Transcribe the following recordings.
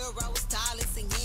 Euros, dollars, and yen.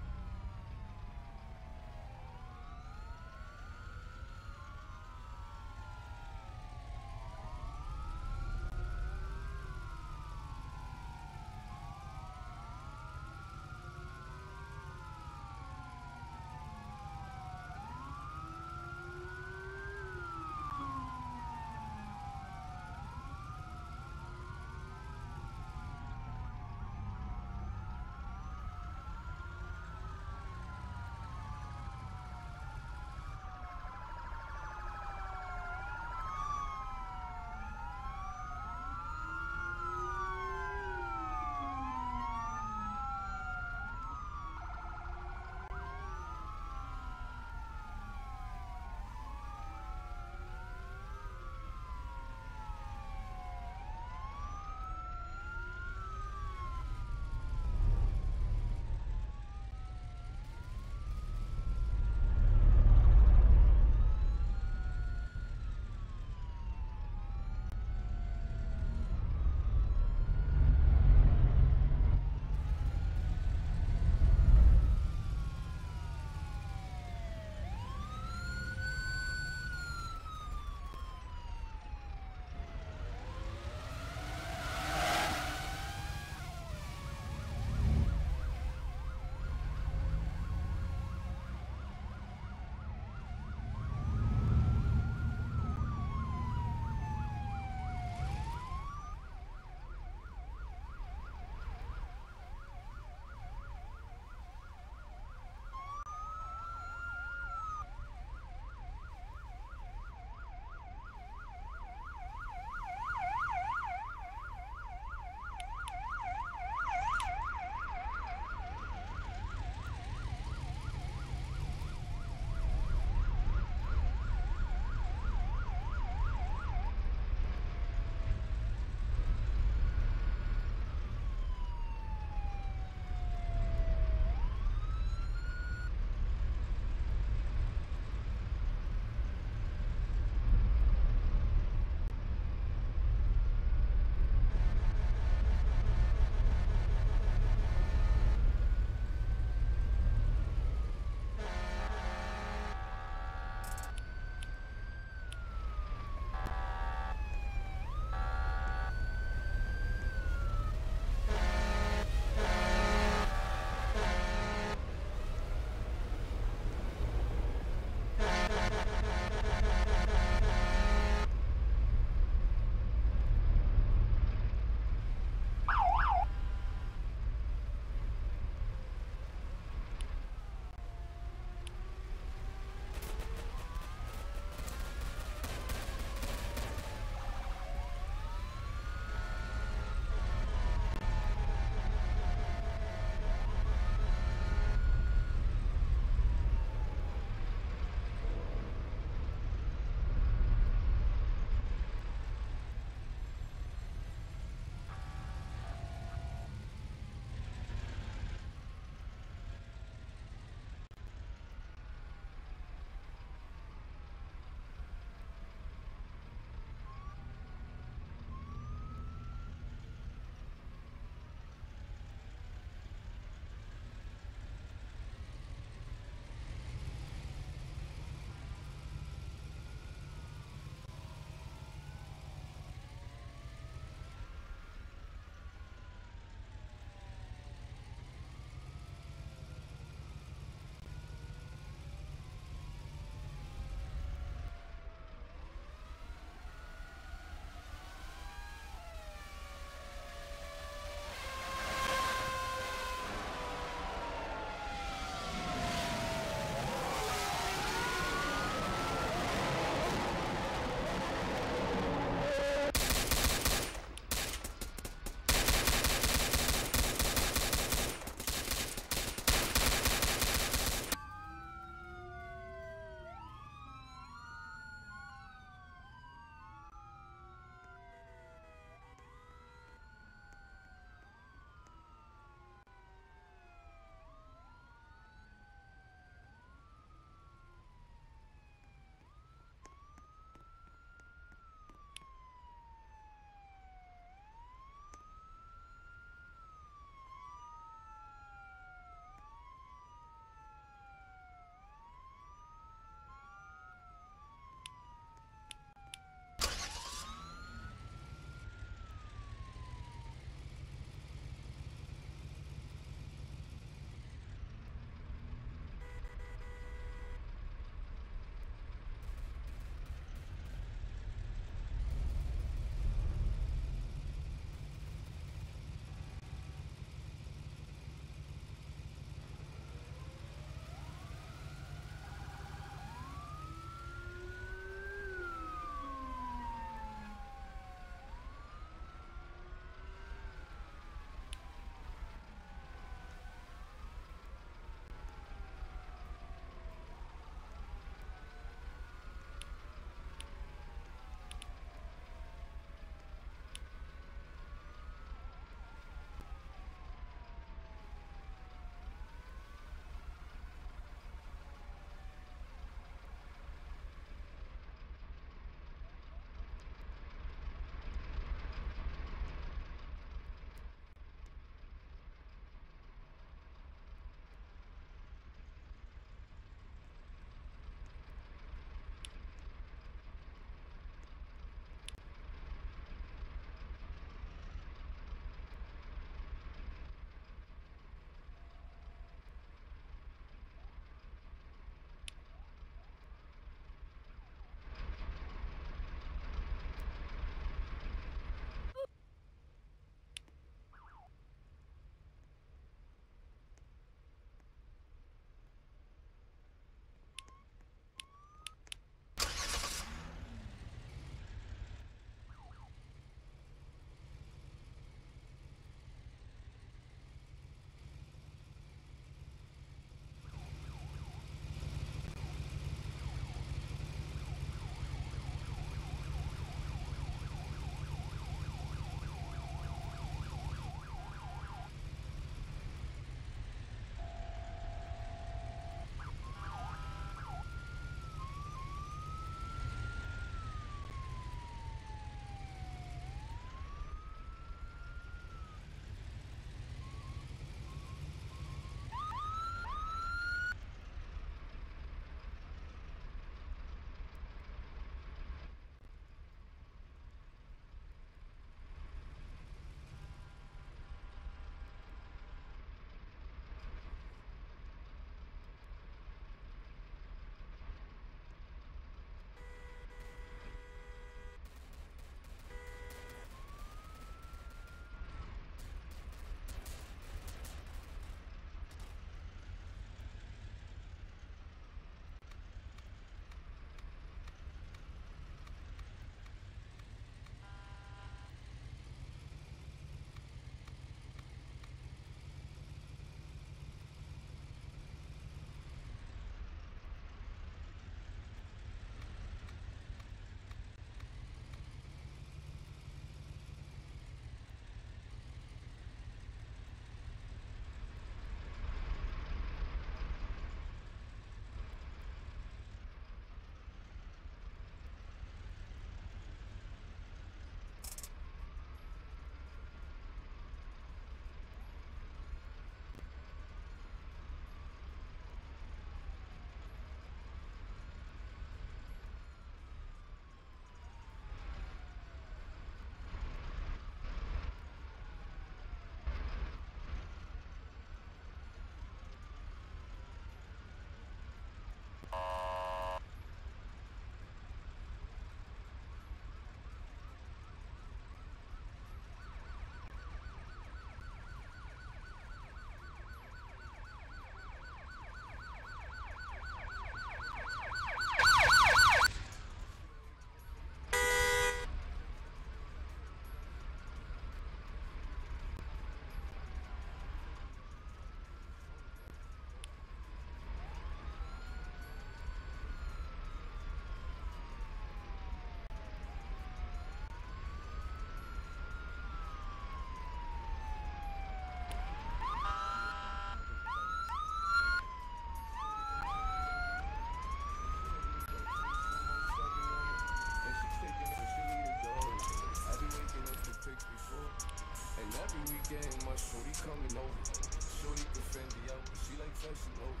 Getting my shorty coming over. Shorty can Fendi out, but she like flexing over.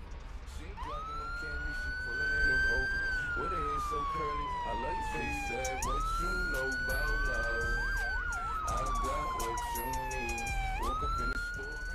She ain't driving no Camry, she pulling in a Rover. With her hair so curly, I like She said, what you know about love? I got what you need. Woke up in the store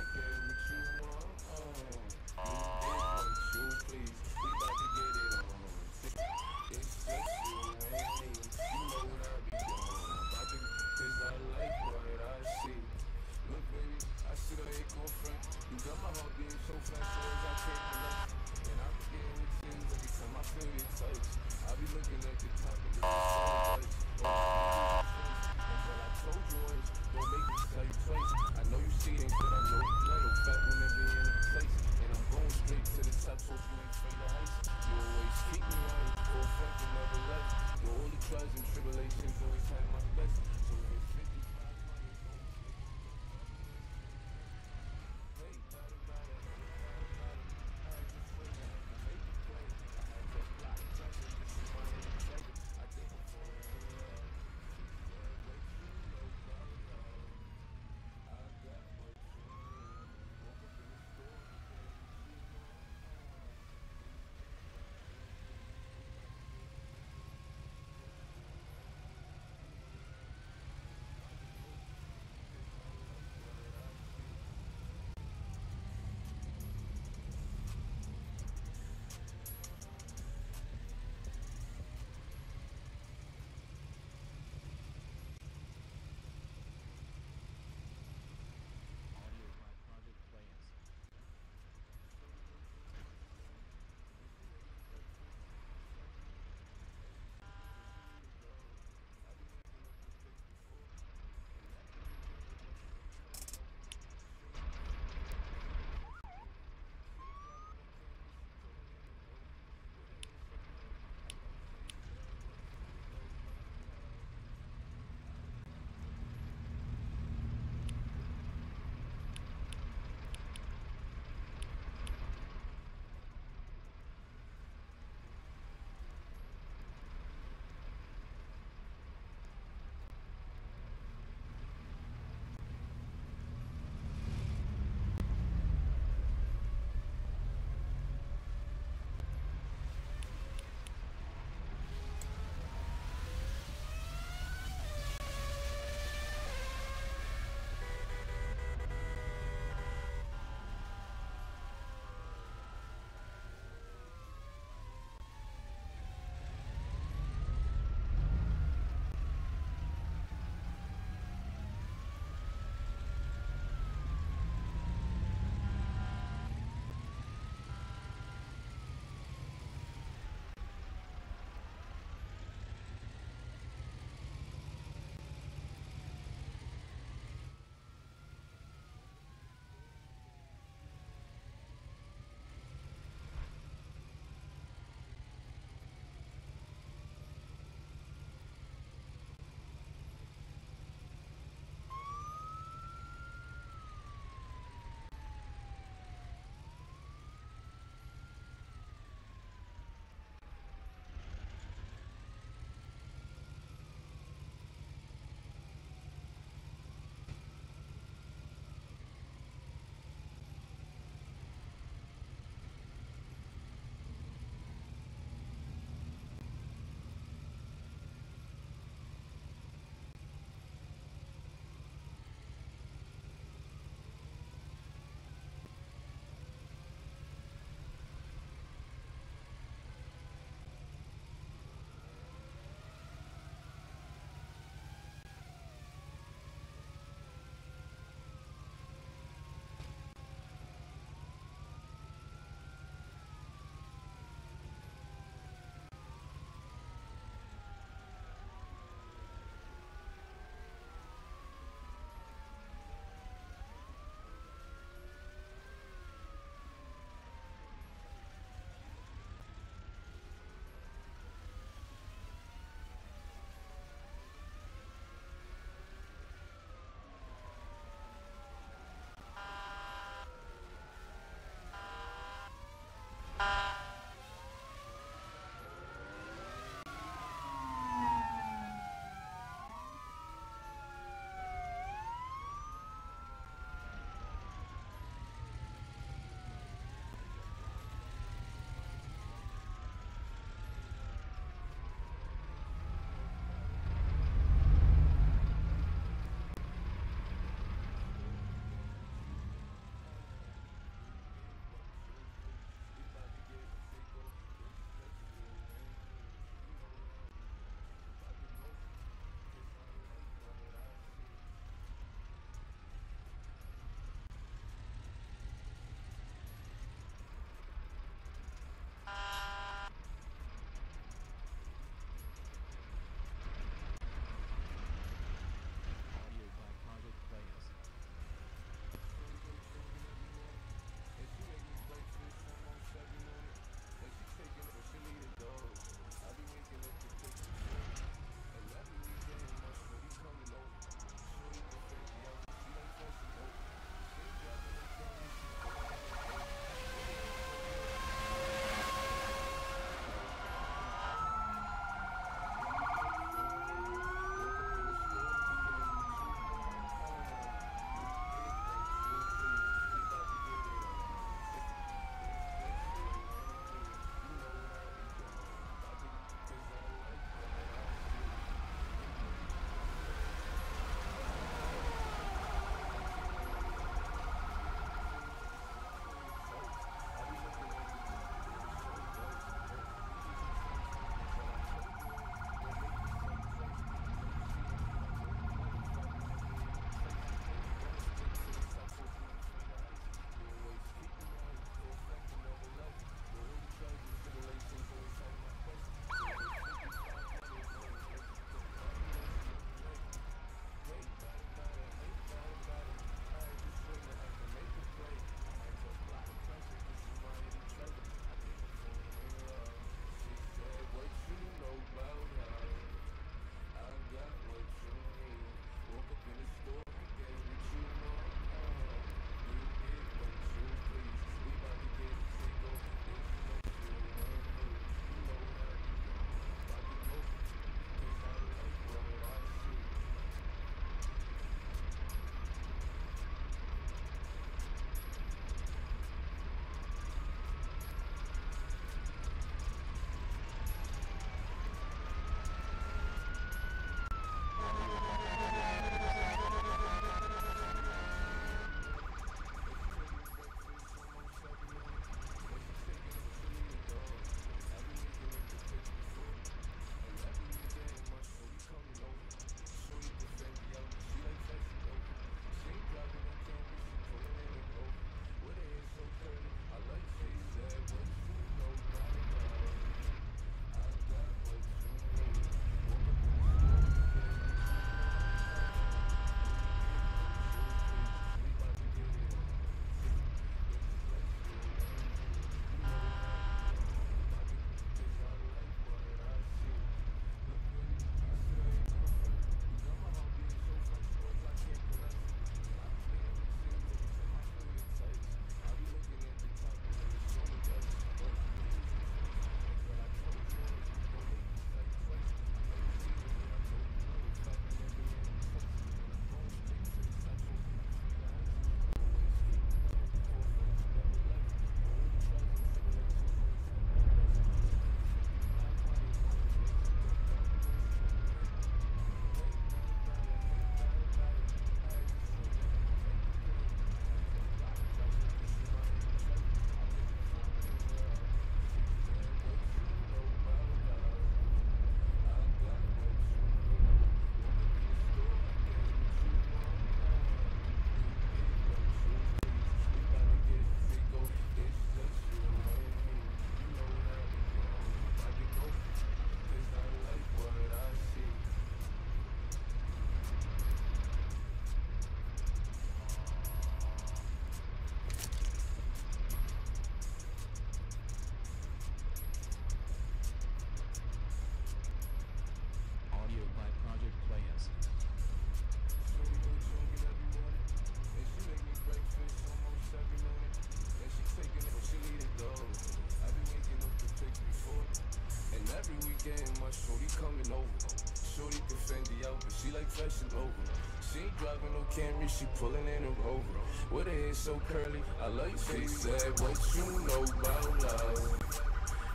getting my shorty coming over. Shorty can out, but she like fashion over. She ain't driving no Camry, she pulling in a Rover. With her hair so curly, I love you. She said, what you know about love?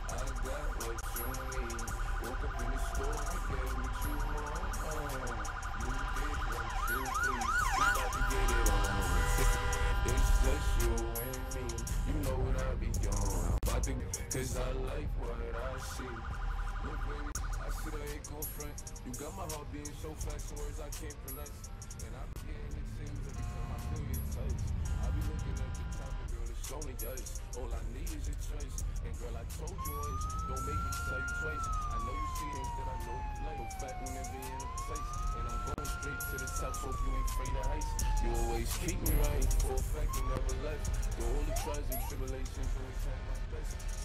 I got what you need. Woke up in the store, I get what you want. Uh, you get what you please. We about to get it on. It's just you and me. You know what I be on. About to, cause I like what I see. Look, baby, I see the ain't girlfriend. You got my heart beating so fast, words I can't pronounce. And I be getting it seems every time I feel your touch. I be looking at the and girl, it's only us. All I need is your choice. And girl, I told you once, don't make me tell you twice. I know you see things that I know you like. No fat women be in a place. And I'm going straight to the top, hope you ain't afraid of heights. You always keep me right, for a fact you never left. Through all the trials and tribulations, always had my best.